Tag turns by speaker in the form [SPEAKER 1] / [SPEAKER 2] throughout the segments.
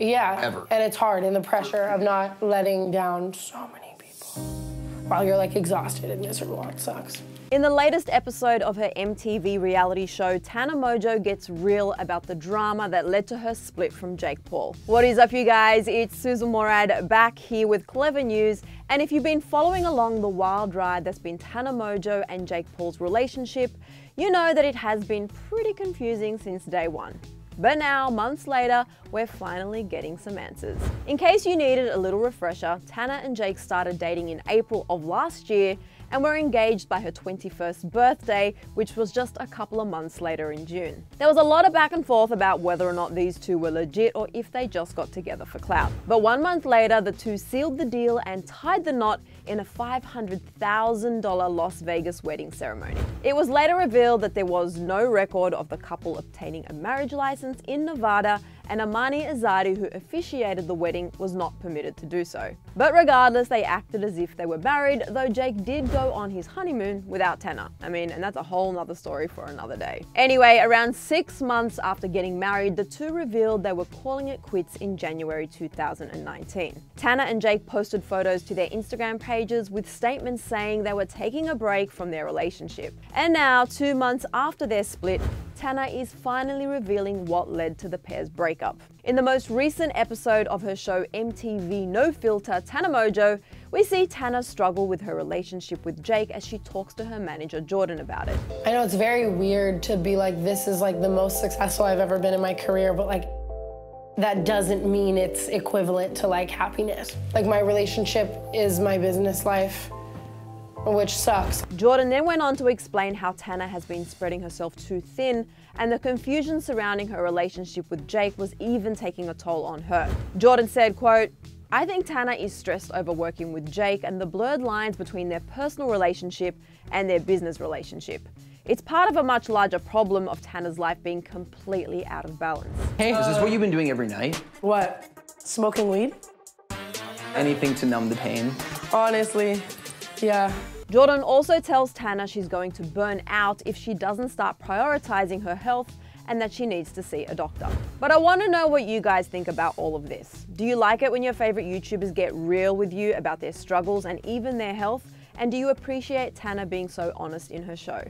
[SPEAKER 1] Yeah.
[SPEAKER 2] Ever.
[SPEAKER 1] And it's hard and the pressure of not letting down so many people while you're like exhausted and miserable. It sucks.
[SPEAKER 3] In the latest episode of her MTV reality show, Tana Mongeau gets real about the drama that led to her split from Jake Paul. What is up, you guys? It's Sussan Mourad back here with Clevver News. And if you've been following along the wild ride that's been Tana Mongeau and Jake Paul's relationship, you know that it has been pretty confusing since day one. But now, months later, we're finally getting some answers. In case you needed a little refresher, Tana and Jake started dating in April of last year and were engaged by her 21st birthday, which was just a couple of months later in June. There was a lot of back and forth about whether or not these two were legit or if they just got together for clout. But one month later, the two sealed the deal and tied the knot in a $500,000 Las Vegas wedding ceremony. It was later revealed that there was no record of the couple obtaining a marriage license in Nevada and Amani Azadi, who officiated the wedding, was not permitted to do so. But regardless, they acted as if they were married, though Jake did go on his honeymoon without Tana. I mean, and that's a whole nother story for another day. Anyway, around six months after getting married, the two revealed they were calling it quits in January 2019. Tana and Jake posted photos to their Instagram pages with statements saying they were taking a break from their relationship. And now, two months after their split, Tana is finally revealing what led to the pair's breakup. In the most recent episode of her show MTV No Filter, Tana Mongeau, we see Tana struggle with her relationship with Jake as she talks to her manager Jordan about it.
[SPEAKER 1] I know it's very weird to be like, this is like the most successful I've ever been in my career, but like, that doesn't mean it's equivalent to like happiness. Like, my relationship is my business life which sucks.
[SPEAKER 3] Jordan then went on to explain how Tana has been spreading herself too thin and the confusion surrounding her relationship with Jake was even taking a toll on her. Jordan said, quote, I think Tana is stressed over working with Jake and the blurred lines between their personal relationship and their business relationship. It's part of a much larger problem of Tana's life being completely out of balance.
[SPEAKER 2] Hey, is this what you've been doing every night?
[SPEAKER 1] What? Smoking weed?
[SPEAKER 2] Anything to numb the pain?
[SPEAKER 1] Honestly, yeah.
[SPEAKER 3] Jordan also tells Tana she's going to burn out if she doesn't start prioritizing her health and that she needs to see a doctor. But I want to know what you guys think about all of this. Do you like it when your favorite YouTubers get real with you about their struggles and even their health? And do you appreciate Tana being so honest in her show?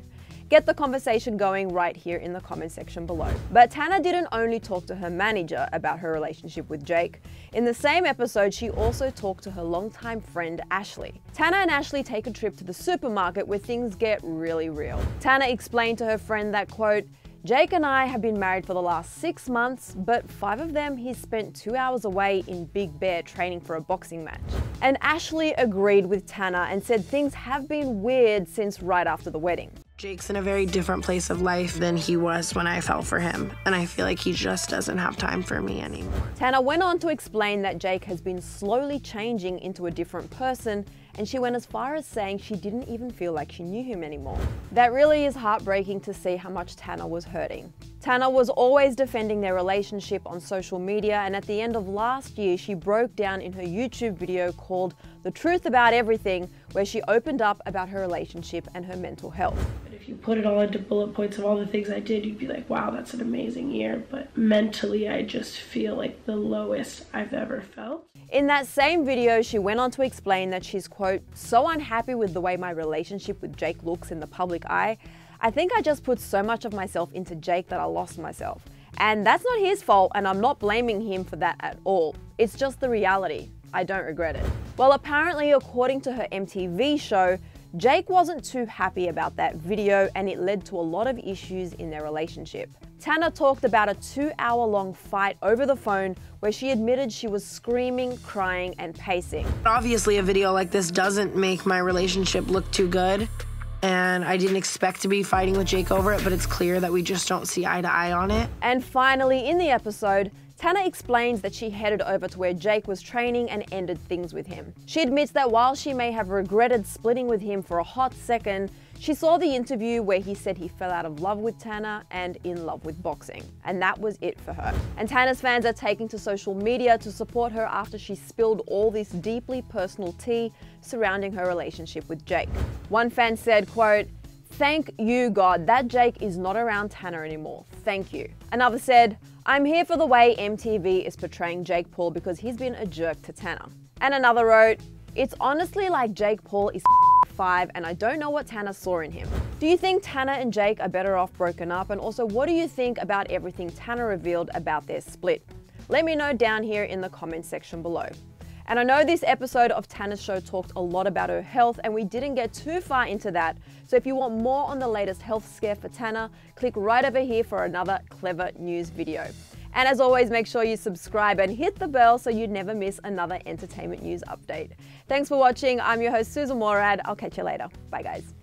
[SPEAKER 3] Get the conversation going right here in the comment section below. But Tana didn't only talk to her manager about her relationship with Jake. In the same episode, she also talked to her longtime friend Ashley. Tana and Ashley take a trip to the supermarket where things get really real. Tana explained to her friend that, quote, Jake and I have been married for the last six months, but five of them he's spent two hours away in Big Bear training for a boxing match. And Ashley agreed with Tana and said things have been weird since right after the wedding.
[SPEAKER 1] Jake's in a very different place of life than he was when I fell for him, and I feel like he just doesn't have time for me anymore.
[SPEAKER 3] Tana went on to explain that Jake has been slowly changing into a different person, and she went as far as saying she didn't even feel like she knew him anymore. That really is heartbreaking to see how much Tana was hurting. Tana was always defending their relationship on social media, and at the end of last year, she broke down in her YouTube video called The Truth About Everything, where she opened up about her relationship and her mental health.
[SPEAKER 4] But if you put it all into bullet points of all the things I did, you'd be like, wow, that's an amazing year. But mentally, I just feel like the lowest I've ever felt.
[SPEAKER 3] In that same video, she went on to explain that she's, quote, so unhappy with the way my relationship with Jake looks in the public eye. I think I just put so much of myself into Jake that I lost myself. And that's not his fault, and I'm not blaming him for that at all. It's just the reality. I don't regret it. Well, apparently, according to her MTV show, Jake wasn't too happy about that video and it led to a lot of issues in their relationship. Tana talked about a two hour long fight over the phone where she admitted she was screaming, crying, and pacing.
[SPEAKER 1] Obviously, a video like this doesn't make my relationship look too good. And I didn't expect to be fighting with Jake over it, but it's clear that we just don't see eye to eye on it.
[SPEAKER 3] And finally, in the episode, Tana explains that she headed over to where Jake was training and ended things with him. She admits that while she may have regretted splitting with him for a hot second, she saw the interview where he said he fell out of love with Tana and in love with boxing. And that was it for her. And Tana's fans are taking to social media to support her after she spilled all this deeply personal tea surrounding her relationship with Jake. One fan said, quote, Thank you, God, that Jake is not around Tana anymore. thank you. Another said, I'm here for the way MTV is portraying Jake Paul because he's been a jerk to Tana. And another wrote, it's honestly like Jake Paul is five and I don't know what Tana saw in him. Do you think Tana and Jake are better off broken up? And also, what do you think about everything Tana revealed about their split? Let me know down here in the comment section below. And I know this episode of Tana's show talked a lot about her health, and we didn't get too far into that. So if you want more on the latest health scare for Tana, click right over here for another Clevver News video. And as always, make sure you subscribe and hit the bell so you never miss another entertainment news update. Thanks for watching. I'm your host, Sussan Mourad. I'll catch you later. Bye, guys.